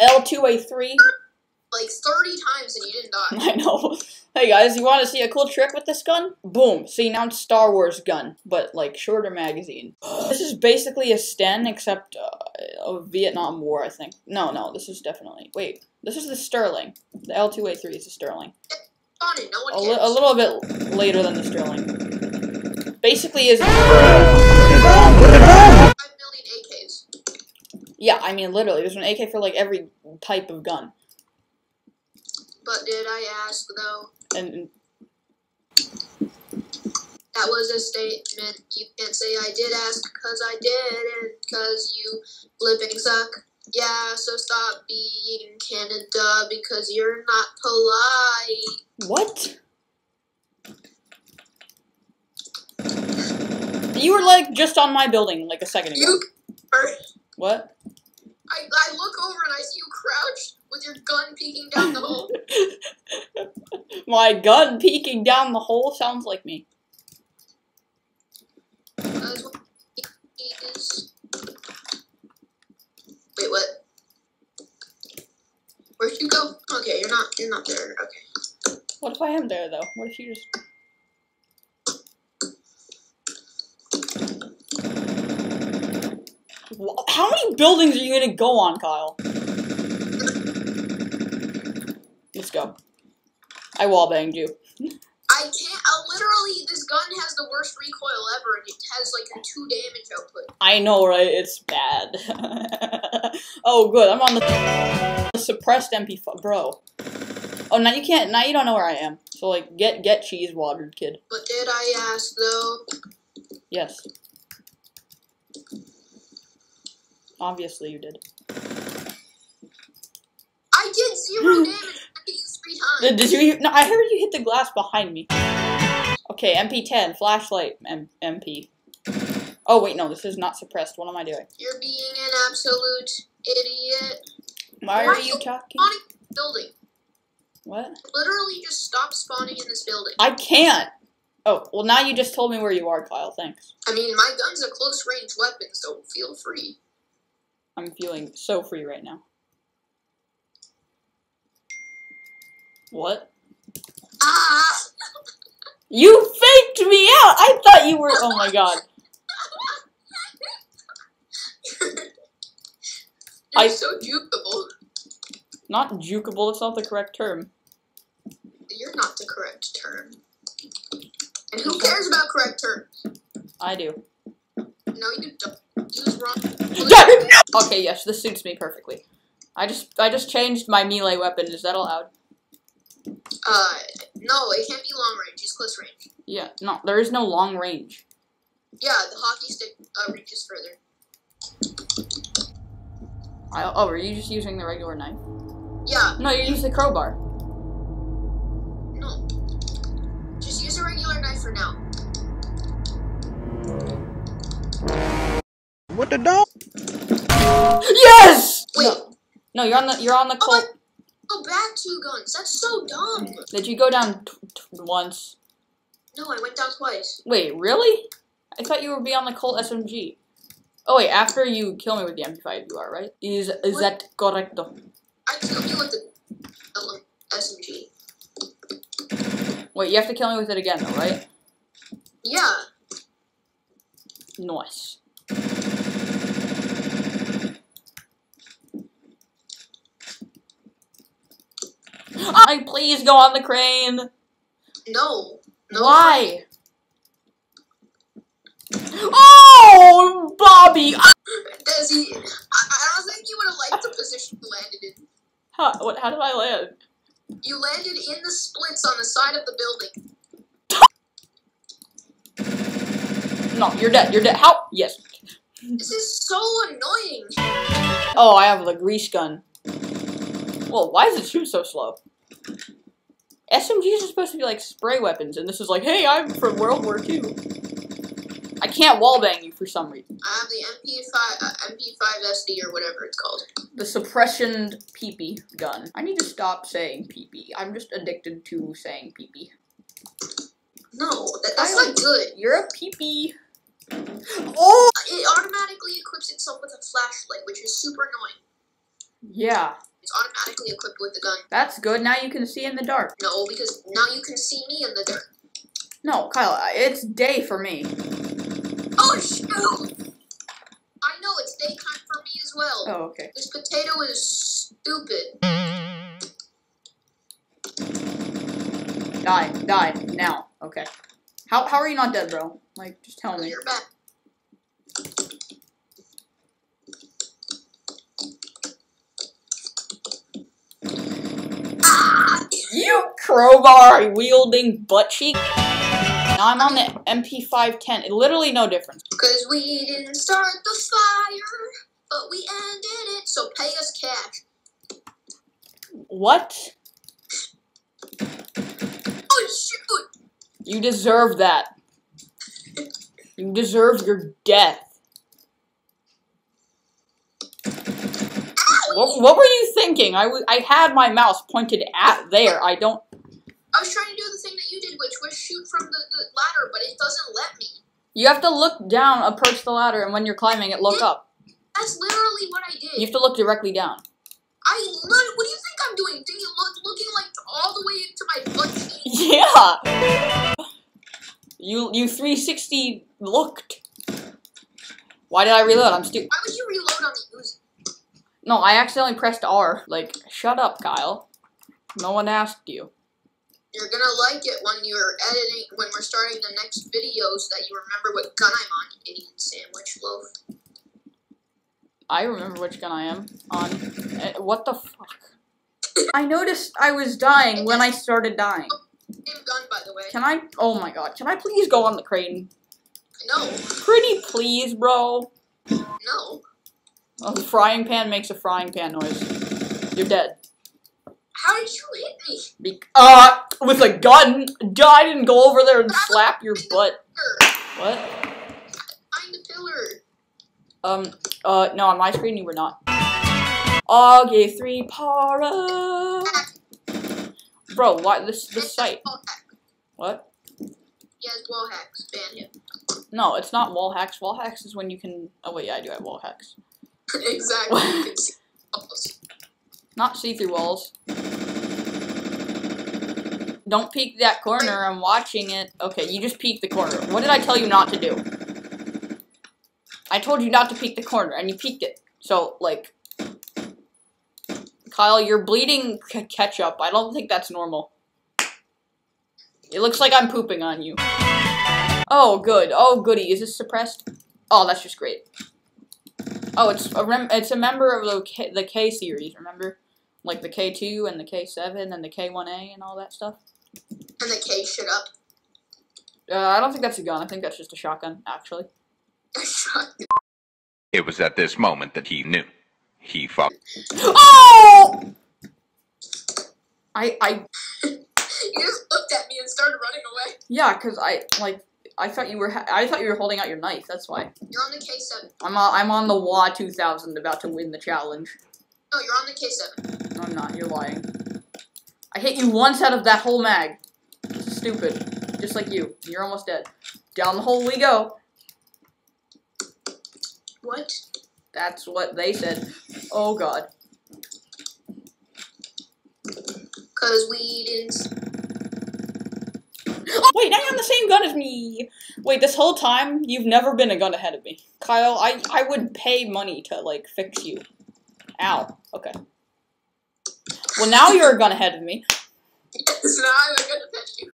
L2A3. like 30 times and you didn't die. I know. Hey guys, you want to see a cool trick with this gun? Boom. See, now it's Star Wars gun, but like shorter magazine. This is basically a Sten, except uh, a Vietnam War, I think. No, no, this is definitely. Wait, this is the Sterling. The L2A3 is the Sterling. On it, no one A, li- a little bit later than the Sterling. Basically, is. Yeah, I mean, literally, there's an AK for like every type of gun. But did I ask though? And, and That was a statement. You can't say I did ask because I didn't because you flipping suck. Yeah, so stop being Canada because you're not polite. what? You were like just on my building like a second ago. You. What? I I look over and I see you crouched with your gun peeking down the hole. My gun peeking down the hole sounds like me. That's what it is. Wait, what? Where'd you go? Okay, you're not. You're not there. Okay. What if I am there though? What if you just? How many buildings are you gonna go on, Kyle? Let's go. I wallbanged you. I can't. Uh, literally, this gun has the worst recoil ever, and it has like a two damage output. I know, right? It's bad. oh, good. I'm on the suppressed MP5, bro. Oh, now you can't. Now you don't know where I am. So like, get get cheese watered, kid. But did I ask though? Yes. Obviously you did. I did zero damage. I hit you three times. did you? No, I heard you hit the glass behind me. Okay, MP10 flashlight M- MP. Oh wait, no, this is not suppressed. What am I doing? You're being an absolute idiot. Why Why are you talking? Building. What? Literally, just stop spawning in this building. I can't. Oh well, now you just told me where you are, Kyle. Thanks. I mean, my gun's a close range weapon, so feel free. I'm feeling so free right now. What? Ah! You faked me out. I thought you were. Oh my god. You're I- so jukeable. Not jukeable. it's not the correct term. You're not the correct term. And who cares about correct terms? I do. No, you don't. Use wrong. okay, yes, this suits me perfectly. I just I just changed my melee weapon. Is that allowed? Uh, no, it can't be long range. It's close range. Yeah. No, there is no long range. Yeah, the hockey stick uh, reaches further. I, oh, are you just using the regular knife? Yeah, No, you use the crowbar. no. Just use a regular knife for now. What the dog? Yes. Wait, No, no, you're on the you're on the Oh my- Colt. go back two guns. That's so dumb. Did you go down t- t- once? No, I went down twice. Wait, really? I thought you would be on the Colt SMG. Oh wait, after you kill me with the MP5, you are right. Is is What? that correcto? I killed you with the SMG. Wait, you have to kill me with it again, though, right? Yeah. Nice. I please go on the crane. No. No. Why? Oh, Bobby! Does he? I, I don't think you would have liked the position you landed in. How, what? How did I land? You landed in the splits on the side of the building. No, you're dead. You're dead. How? Yes. This is so annoying. Oh, I have the grease gun. Well, why does it shoot so slow? SMGs are supposed to be like spray weapons, and this is like, hey, I'm from World War II. I can't wallbang you for some reason. I have the MP5, uh, MP5 SD or whatever it's called. The suppression peepee gun. I need to stop saying peepee. I'm just addicted to saying peepee. No, that, that's not good. You're a peepee. Oh! It automatically equips itself with a flashlight, which is super annoying. Yeah, It's automatically equipped with the gun. that's good. Now you can see in the dark. No, because now you can see me in the dark. No, Kyle, it's day for me. Oh shoot! I know it's daytime for me as well. Oh, okay. This potato is stupid. Die, die, now. Okay. How, how are you not dead, bro? Like, just tell me. You're back. Ah! You crowbar wielding butt cheek. Now I'm on the MP510. Literally no difference. Cause we didn't start the fire, but we ended it, so pay us cash. What? Oh shoot! You deserve that. You deserve your death. Ow! What, what were you thinking? I, w- I had my mouse pointed at there. I don't. I was trying to do the thing that you did, which was shoot from the, the ladder, but it doesn't let me. You have to look down, approach the ladder, and when you're climbing it, look up. That's literally what I did. You have to look directly down. I lit- what do you think I'm doing? Think you look looking like all the way into my butt? Yeah. You you 360 looked. Why did I reload? I'm stupid. Why would you reload on the Uzi? No, I accidentally pressed R. Like, shut up, Kyle. No one asked you. You're gonna like it when you're editing, when we're starting the next videos, that you remember what gun I'm on, you idiot sandwich loaf. I remember which gun I am on. Eh, What the fuck? I noticed I was dying when I started dying. Same gun, by the way. Can I? Oh my god. Can I please go on the crane? No, Pretty please, bro. no. Oh, the frying pan makes a frying pan noise. You're dead. How did you hit me? Be- uh, with a gun? I didn't go over there and slap your butt. What? Behind the pillar. Um, uh, no, on my screen you were not. Okay, three para. Bro, what this this site? What? Has wall hacks. Ban him. No, it's not wall hacks. Wall hacks is when you can. Oh wait, yeah, I do have wall hacks. exactly. Can see. Not see-through walls. Don't peek that corner. I'm watching it. Okay, you just peek the corner. What did I tell you not to do? I told you not to peek the corner, and you peeked it. So, like, Kyle, you're bleeding ketchup. I don't think that's normal. It looks like I'm pooping on you. Oh, good. Oh, goody. Is this suppressed? Oh, that's just great. Oh, it's a rem- it's a member of the K- the K series. Remember, like the K two and the K seven and the K one A and all that stuff. And the K shit up. Uh, I don't think that's a gun. I think that's just a shotgun, actually. Shut It was at this moment that he knew. He fucked. Oh! I I You just looked at me and started running away. yeah, cause I like I thought you were ha- I thought you were holding out your knife. That's why. You're on the K7. I'm on, I'm on the WA two thousand, about to win the challenge. No, you're on the K7. No, I'm not. You're lying. I hit you once out of that whole mag. Stupid. Just like you. You're almost dead. Down the hole we go. What? That's what they said. Oh god. Cause we didn't. Wait, now you're on the same gun as me. Wait, this whole time you've never been a gun ahead of me, Kyle. I I would pay money to like fix you. Ow. Okay. Well, now you're a gun ahead of me. Yes, now I'm gonna pet you.